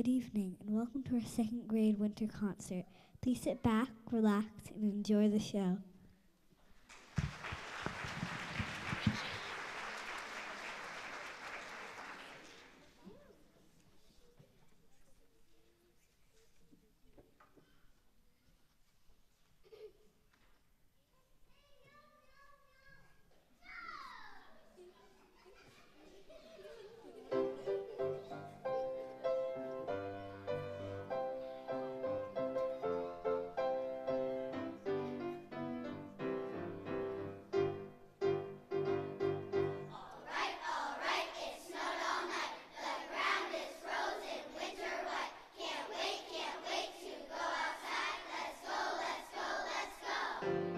Good evening, and welcome to our second grade winter concert. Please sit back, relax, and enjoy the show. 아.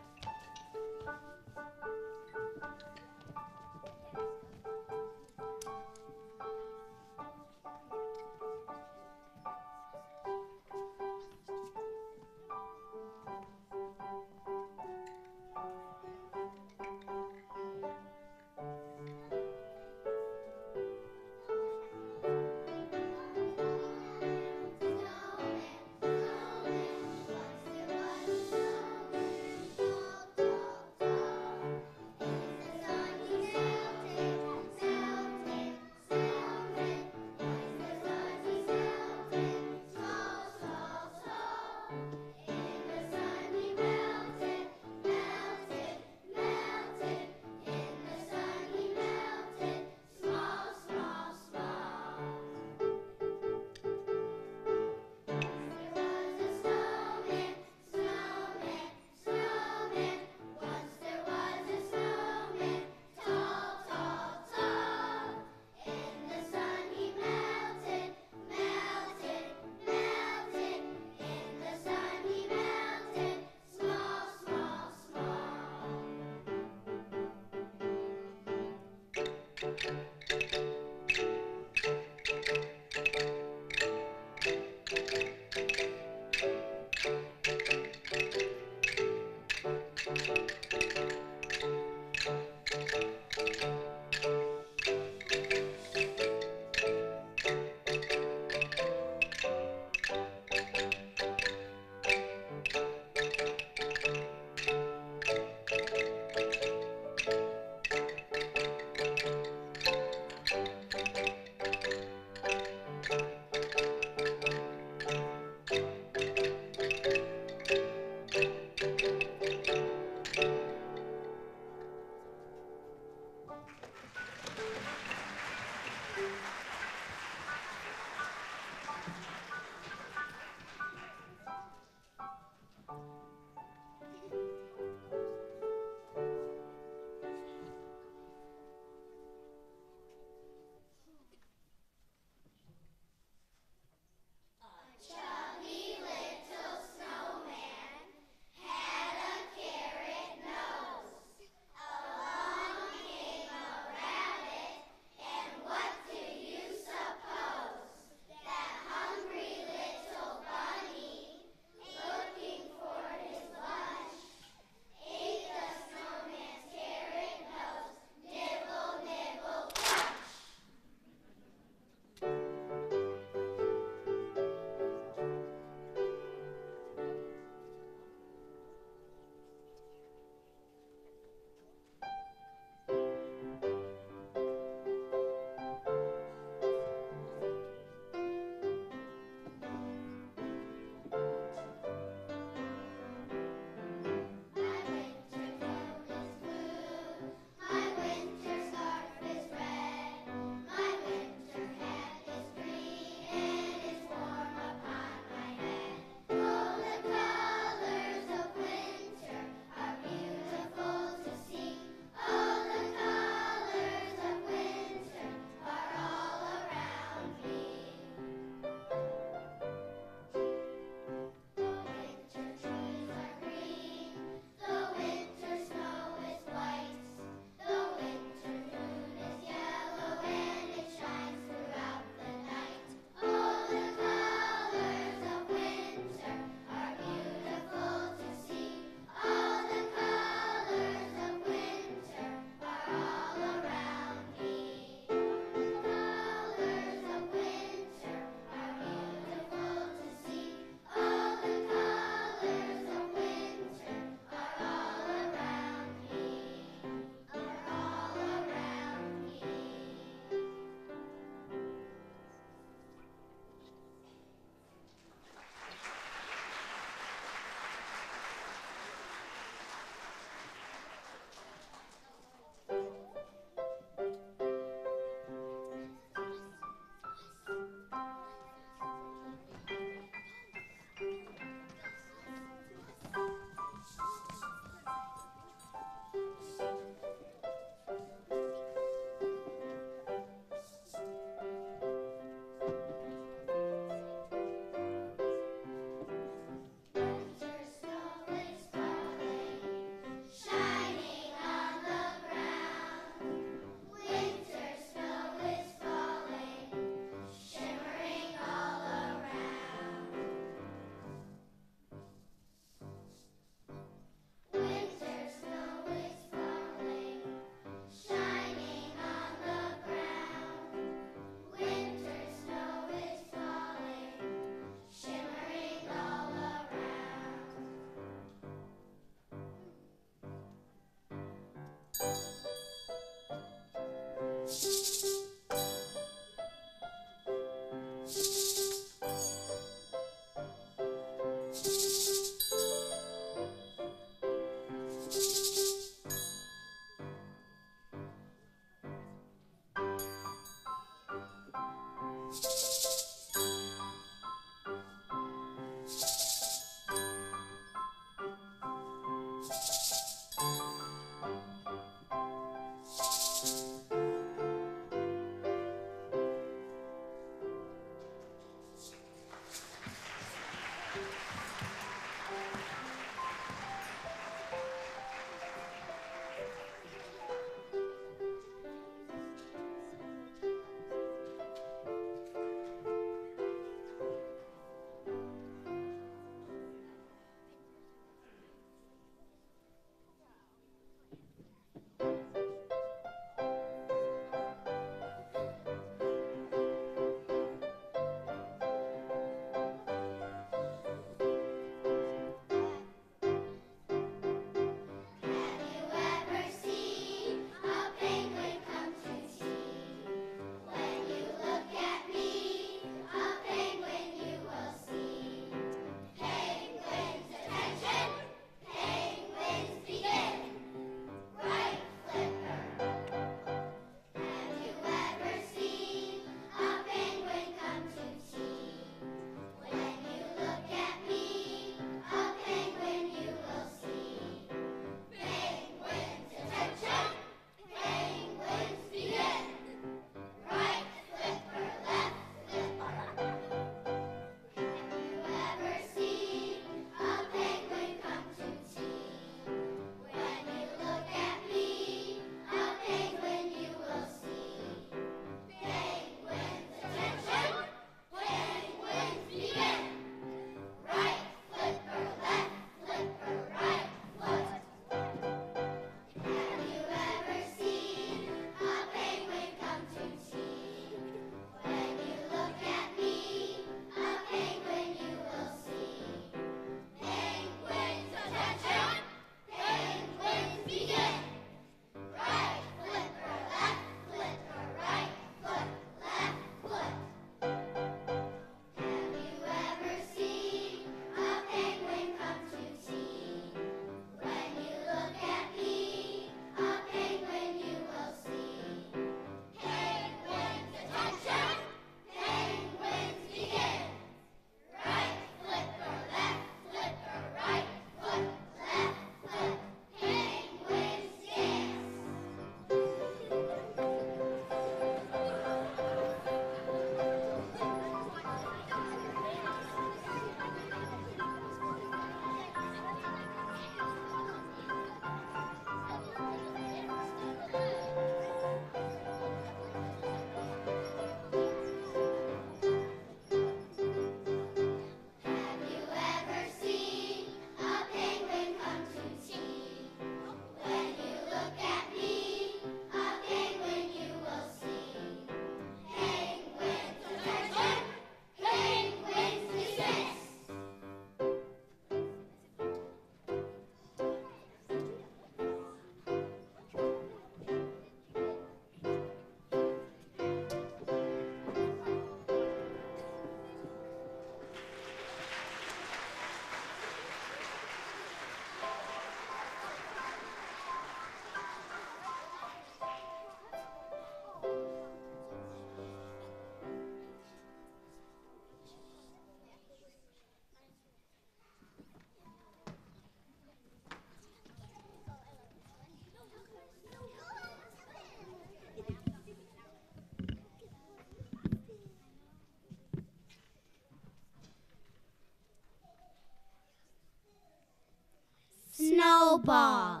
By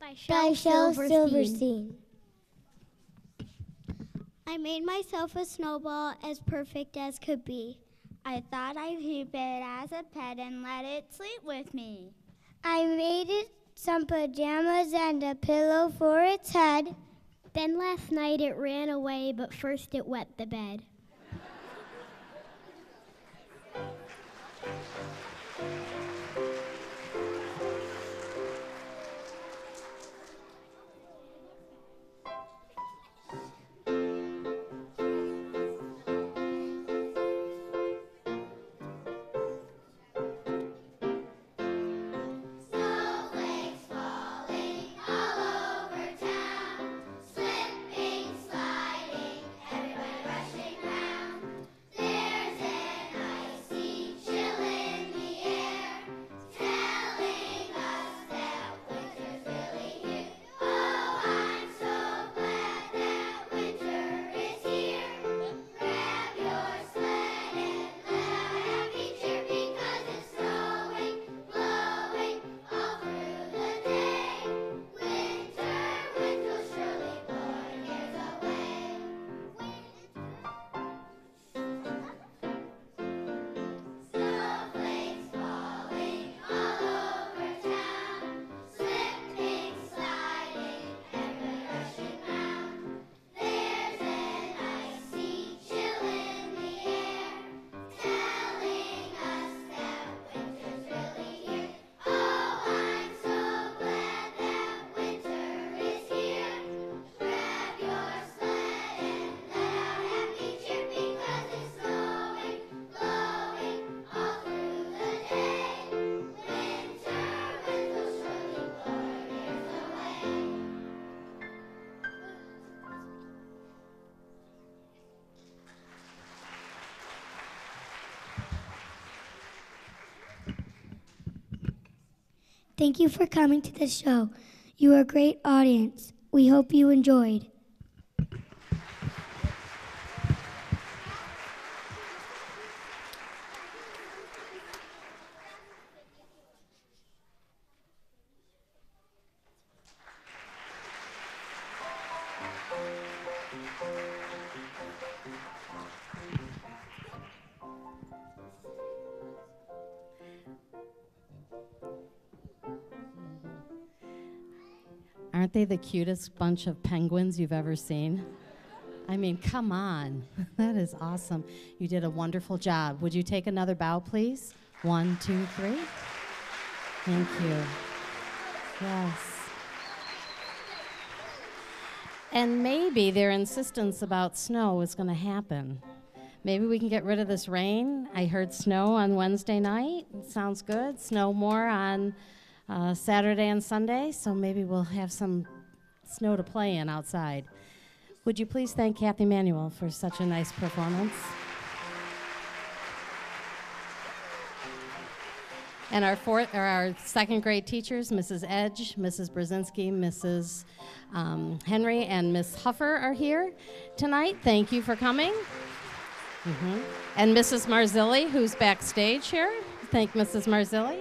by Shel Shel Silverstein. Silverstein. I made myself a snowball as perfect as could be. I thought I'd keep it as a pet and let it sleep with me. I made it some pajamas and a pillow for its head. Then last night it ran away, but first it wet the bed. Thank you for coming to the show. You are a great audience. We hope you enjoyed. Aren't they the cutest bunch of penguins you've ever seen? I mean, come on. that is awesome. You did a wonderful job. Would you take another bow, please? One, two, three. Thank you. Yes. And maybe their insistence about snow is going to happen. Maybe we can get rid of this rain. I heard snow on Wednesday night. Sounds good. Snow more on uh, Saturday and Sunday, so maybe we'll have some snow to play in outside. Would you please thank Kathy Manuel for such a nice performance? And our fourth, or our second grade teachers, Mrs. Edge, Mrs. Brzezinski, Mrs. Um, Henry, and Miss Huffer are here tonight. Thank you for coming. Mhm. And Mrs. Marzilli, who's backstage here. Thank Mrs. Marzilli.